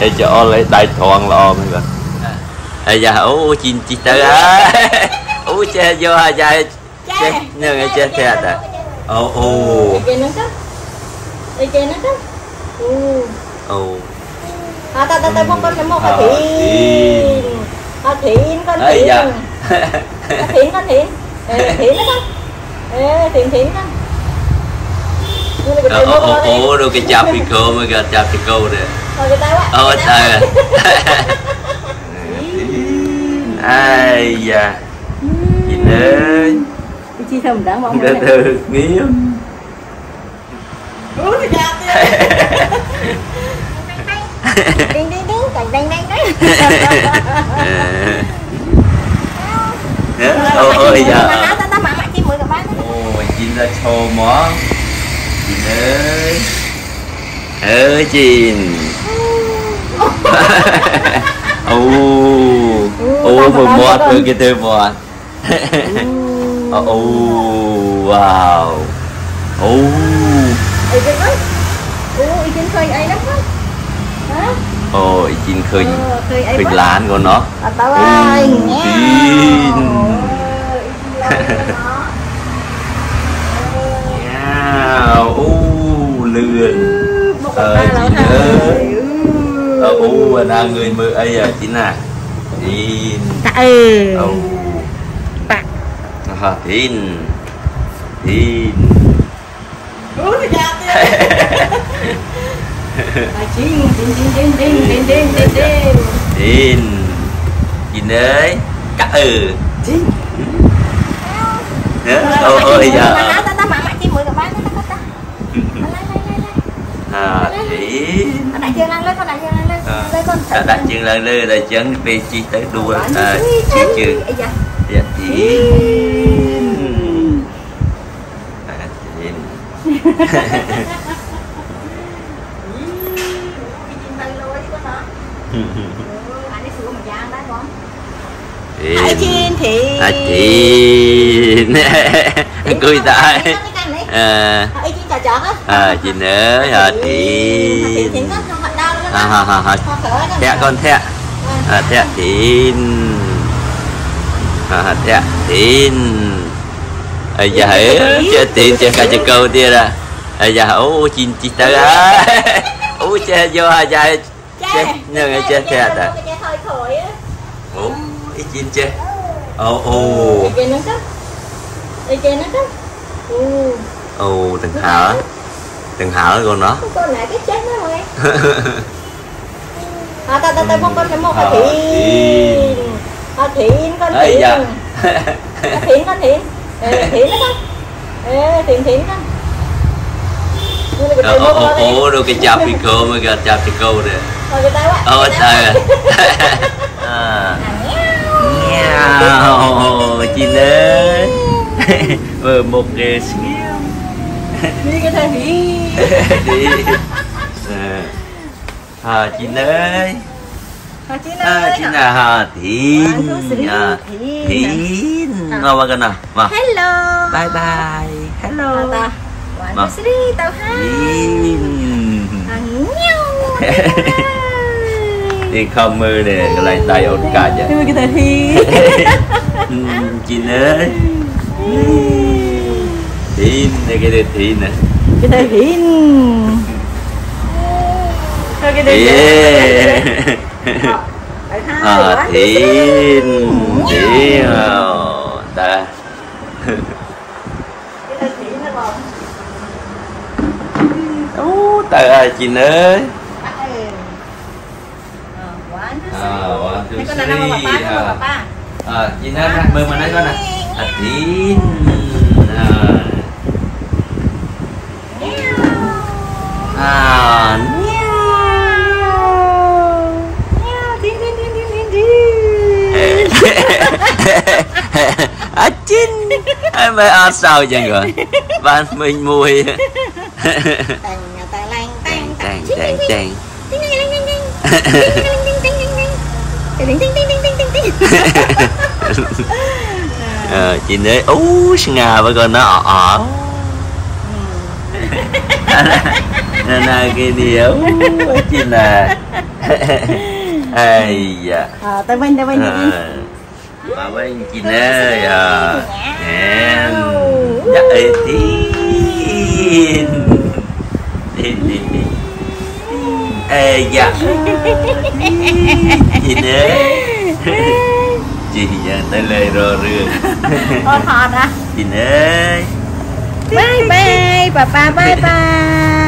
để cho lấy đại toàn lo mấy bạn à dạ ô chín chín tới á ô che vô à dạ che nè nghe che che à ô ô che nó cấp che nó cấp ô à ta ta ta con con chấm một con thìn con thìn con thìn con thìn con thìn thìn nó cấp thìn thìn con Ồ, ồ, ồ, cái Chapico, my god, Chapico nè. Ồ, ờ, sao à Ai da. Chị ơi Chị thầm đã mong Từ từ, nghiêm Ủa, nó chạp Đinh đinh đinh, cạch đinh đinh đinh Ôi, ôi, dạ. Ôi, chị ra thô mỏ chín ơi ơi chín ô ô vừa mọt vừa cái từ mọt. Ô wow. Ô Ê cái ấy Ủa ý kiến khơi ấy lắm á Hả? ôi chín khơi Ờ, khơi ấy lán của nó. À, tao ơi, Ừ, na người mơ ấy à chính à tin ta ê đâu ta ha tin tin tin tin đấy cả ừ tin ôi ôi giờ à tin nó đại dương lên nó đại dương lên Ờ. ta đặt chân lần lư là chân về chi tới đua. Là chi trường dạ. dạ, dạ thì Hải Thiên thì? Hải Thiên Cười tại Ờ. Hải Thiên chào chọn á. Ờ chị nữa Hải Thiên Hải Thiên không bạn đau à, hả, hả, hả. thẹ con thẹ à, thẹ thì à, thẹ tin à, giờ hãy chơi tin chơi cả chơi câu tia ra. À, giờ hổ chín chín tới à. á ô chơi vô hai chơi chơi nhưng mà chơi thẹ ta ít chín chơi ô ô ô từng hả từng hở con nó con lại cái chết đó rồi à ta ta ta con con một ờ, con thiện à thiện con thiện dạ. thiện con thiện thiện đó con thiện thiện đó Ủa ồ, ồ, rồi cái chạp đi cô, mới gặp chạp đi cô nè. Ồ, ờ, trời. À. Nhào, chị lớn Vừa một ghê xíu Đi cái thằng đi. Đi. Dạ hà chị ơi hà chị ơi chị hà thiên. Thìn thìn ngon quá à mà hello. Bye bye. Hello. Mà sĩ tao ha. À, Đi không mưa nè lại tay ổn cả vậy. Cái tay thi. Chị ơi thiên. Này cái tay thìn nè. Cái tay thiên yeah. à, thiên thiên ờ, ta. Ta ơi chị ơi à one two three à chị nên mời mình nói con nè. À thiên à mới ở sao chẳng rồi ban mình mùi tang tang tang tang ờ, chị nế ú ngà với con nó ở ở nên cái điều chị là ai dạ à, tới bên tới bên ป้าไม่กินเลยอะแอนอย่าเอ็ดดินดินดินดินเอ้ยอย่ากินเลยจีอย่าได้เลยรอเรื่องพอถอนอะกินเลยบายบายป้าป้าบายบาย